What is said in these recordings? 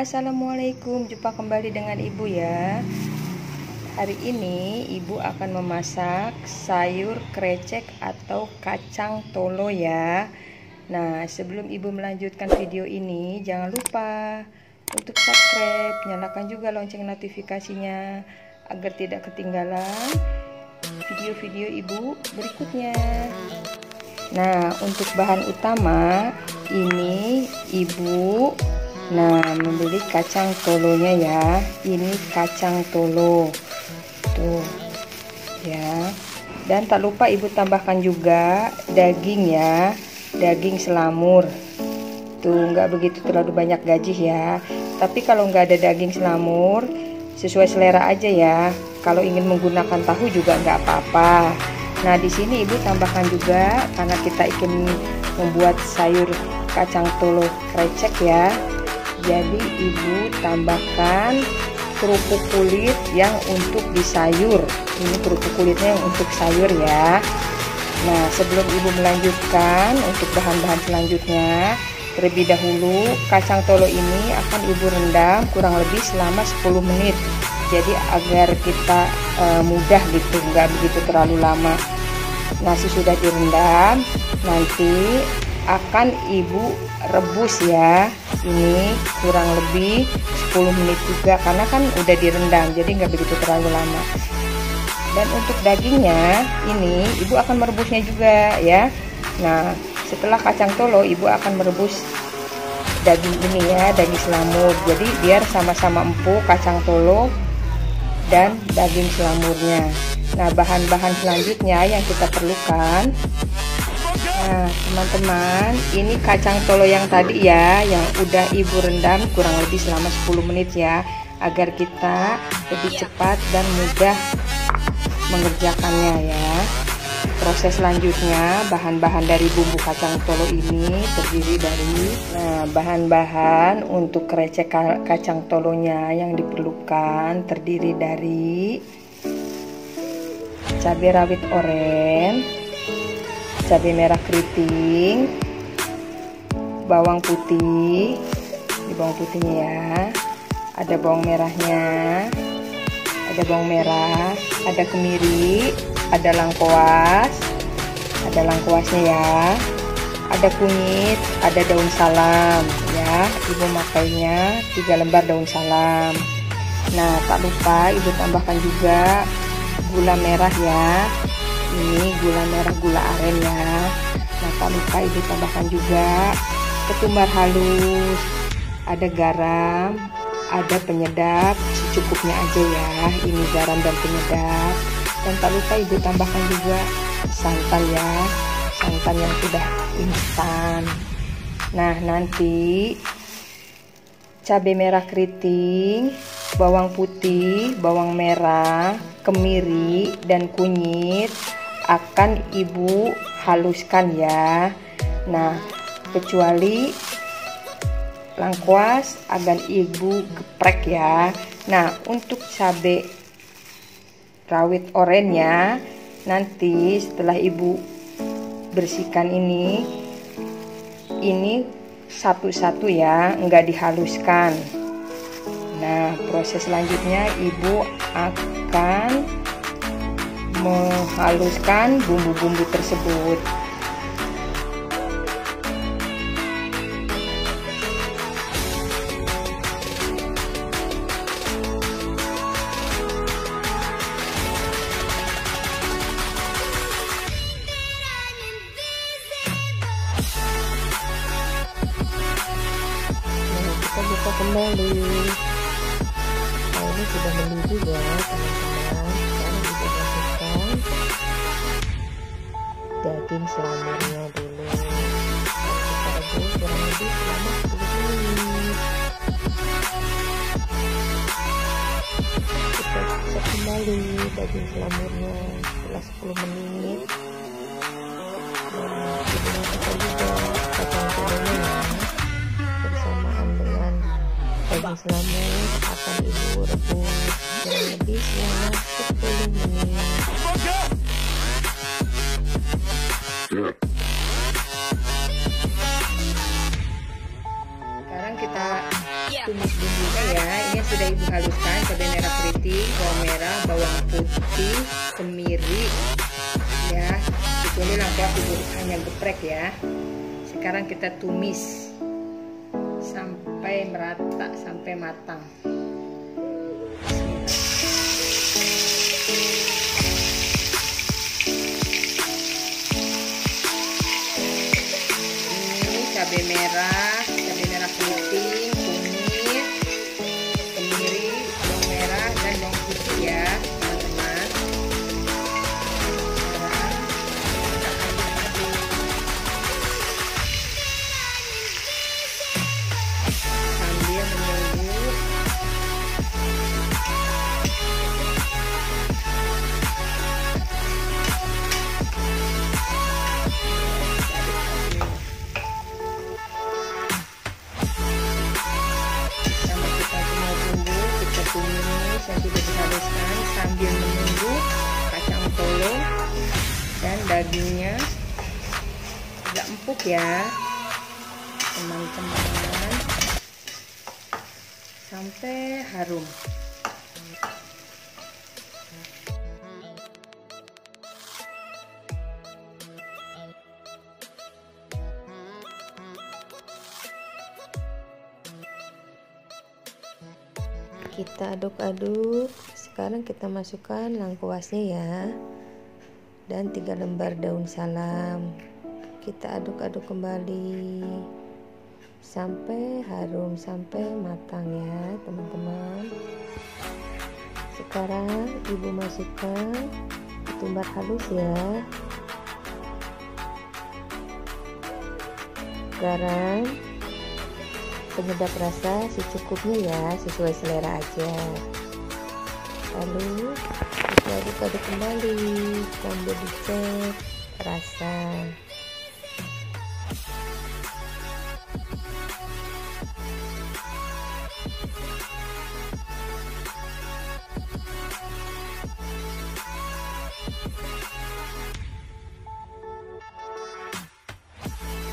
Assalamualaikum. Jumpa kembali dengan ibu ya. Hari ini ibu akan memasak sayur krecek atau kacang tolo ya. Nah sebelum ibu melanjutkan video ini jangan lupa untuk subscribe nyalakan juga lonceng notifikasinya agar tidak ketinggalan video-video ibu berikutnya nah untuk bahan utama ini ibu Nah, membeli kacang tolonya ya. Ini kacang tolo. Tuh. Ya. Dan tak lupa Ibu tambahkan juga daging ya. Daging selamur. Tuh, nggak begitu terlalu banyak gaji ya. Tapi kalau nggak ada daging selamur, sesuai selera aja ya. Kalau ingin menggunakan tahu juga nggak apa-apa. Nah, di sini Ibu tambahkan juga karena kita ingin membuat sayur kacang tolo krecek ya jadi ibu tambahkan kerupuk kulit yang untuk di sayur ini kerupuk kulitnya yang untuk sayur ya nah sebelum ibu melanjutkan untuk bahan-bahan selanjutnya terlebih dahulu kacang tolo ini akan ibu rendam kurang lebih selama 10 menit. Jadi agar kita e, mudah gitu nggak begitu terlalu lama. Nasi sudah direndam nanti akan ibu rebus ya. Ini kurang lebih 10 menit juga karena kan udah direndam jadi nggak begitu terlalu lama. Dan untuk dagingnya ini ibu akan merebusnya juga ya. Nah setelah kacang tolo ibu akan merebus daging ini ya daging selamur. Jadi biar sama-sama empuk kacang tolo dan daging selamurnya. Nah bahan-bahan selanjutnya yang kita perlukan. Nah teman-teman ini kacang tolo yang tadi ya yang udah ibu rendam kurang lebih selama 10 menit ya agar kita lebih cepat dan mudah mengerjakannya ya proses selanjutnya bahan-bahan dari bumbu kacang tolo ini terdiri dari nah bahan-bahan untuk krecek kacang tolonya yang diperlukan terdiri dari cabai rawit oranye cabai merah keriting bawang putih di bawang putihnya ya ada bawang merahnya ada bawang merah ada kemiri ada lengkuas ada lengkuasnya ya. Ada kunyit ada daun salam ya. Ibu makainya tiga lembar daun salam. Nah tak lupa ibu tambahkan juga gula merah ya. Ini gula merah gula aren ya. Nah tak lupa ibu tambahkan juga ketumbar halus ada garam ada penyedap secukupnya aja ya ini garam dan penyedap. Dan tak lupa ibu tambahkan juga santan ya santan yang sudah instan. Nah nanti cabai merah keriting bawang putih bawang merah kemiri dan kunyit akan ibu haluskan ya. Nah kecuali lengkuas akan ibu geprek ya. Nah untuk cabai rawit oranye nanti setelah ibu bersihkan ini ini satu-satu ya enggak dihaluskan. Nah proses selanjutnya ibu akan menghaluskan bumbu-bumbu tersebut ini sudah mendidih ya teman-teman. Daging selamurnya dulu. Kita rebus kurang lebih selama 10 menit. Kita cek kembali daging selamurnya setelah 10 menit. Dan kita juga kacang telurnya ya bersamaan dengan daging selamur lagi selama 10 menit sekarang kita tumis bumbunya ya. Ini sudah ibu haluskan cabai merah keriting bawang merah bawang putih kemiri ya. Ini lengkap ibu hanya geprek ya. Sekarang kita tumis sampai merata sampai matang ini cabai merah agak empuk ya. Teman-teman. Sampai harum. Kita aduk-aduk. Sekarang kita masukkan lengkuasnya ya. Dan tiga lembar daun salam kita aduk-aduk kembali. Sampai harum sampai matang ya teman-teman. Sekarang ibu masukkan ketumbar halus ya. Garam penyedap rasa secukupnya ya sesuai selera aja. Lalu kita aduk-aduk kembali sambil dicek rasa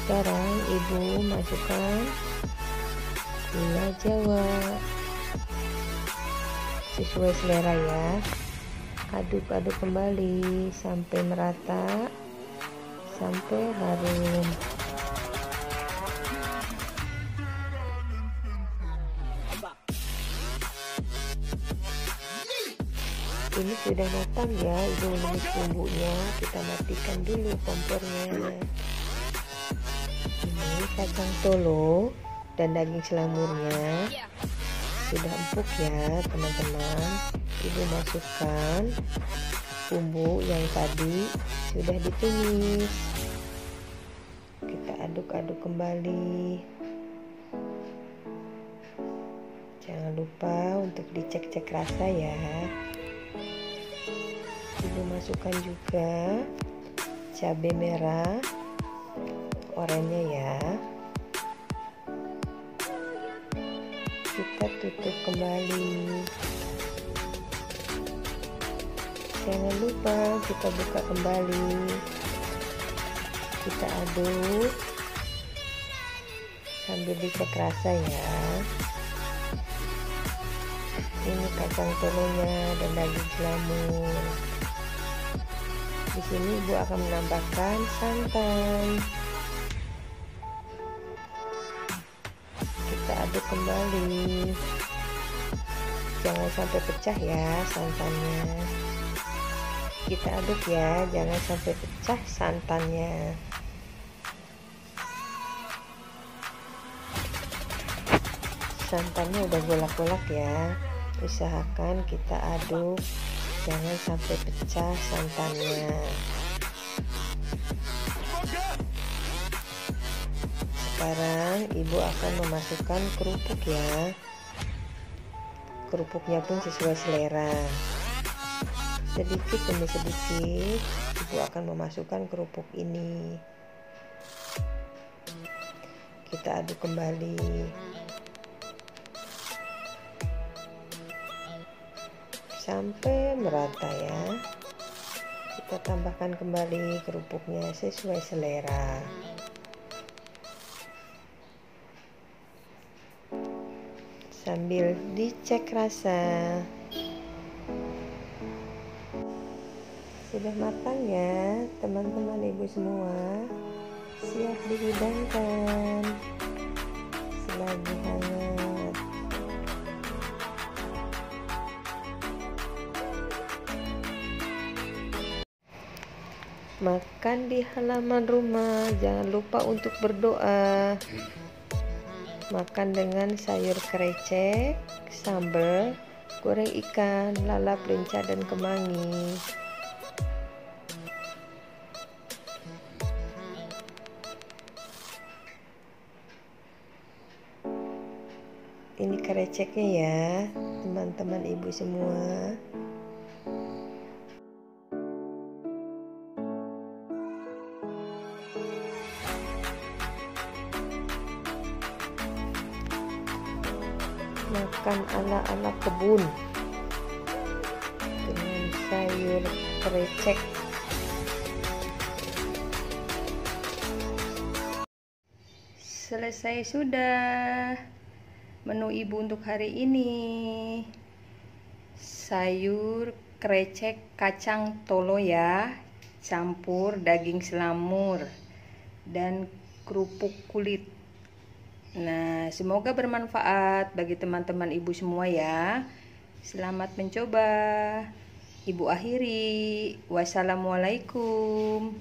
sekarang ibu masukkan gula jawa. Sesuai selera ya. Aduk-aduk kembali sampai merata sampai harum. Ini sudah matang ya ibu menumis bumbunya. Kita matikan dulu kompornya kacang tolo dan daging selamurnya. Sudah empuk ya teman-teman. Ibu masukkan bumbu yang tadi sudah ditumis. Kita aduk-aduk kembali. Jangan lupa untuk dicek-cek rasa ya. Ibu masukkan juga cabai merah oranye ya. Kita tutup kembali. Jangan lupa kita buka kembali. Kita aduk. Sambil dicek rasa ya. Ini kacang tolonya dan daging selamur di sini ibu akan menambahkan santan aduk kembali. Jangan sampai pecah ya santannya. Kita aduk ya jangan sampai pecah santannya. Santannya udah golak-golak ya. Usahakan kita aduk jangan sampai pecah santannya sekarang ibu akan memasukkan kerupuk ya. Kerupuknya pun sesuai selera. Sedikit demi sedikit ibu akan memasukkan kerupuk ini. Kita aduk kembali. Sampai merata ya. Kita tambahkan kembali kerupuknya sesuai selera sambil dicek rasa. Sudah matang ya teman-teman ibu semua? Siap dihidangkan. Selagi hangat. Makan di halaman rumah. Jangan lupa untuk berdoa makan dengan sayur krecek, sambal, goreng ikan, lalap, lenca, dan kemangi. Ini kreceknya ya, teman-teman ibu semua. Ala-ala kebun. Dengan sayur krecek selesai sudah menu ibu untuk hari ini. Sayur krecek kacang tolo ya. Campur daging selamur. Dan kerupuk kulit Nah, semoga bermanfaat bagi teman-teman ibu semua ya. Selamat mencoba. Ibu akhiri. Wassalamualaikum.